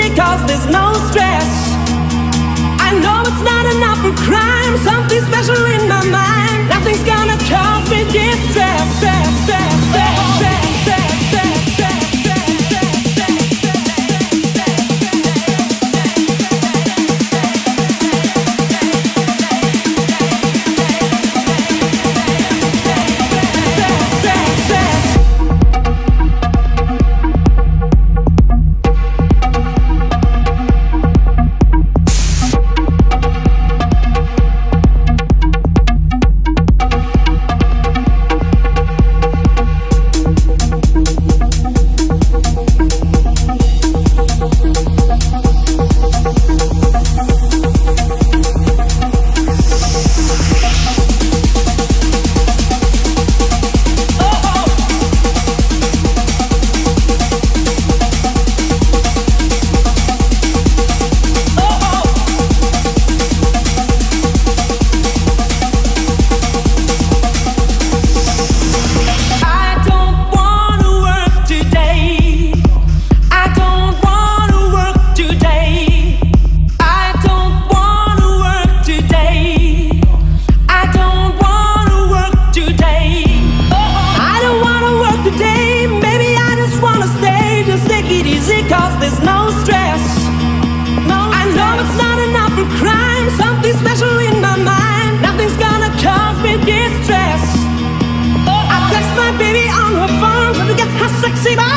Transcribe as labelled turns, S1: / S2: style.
S1: because there's no stress. I know it's not enough for crime, something special cause there's no stress. No I stress. know it's not enough for crime, something special in my mind. Nothing's gonna cause me distress. Oh. I text my baby on her phone, but we get her sexy.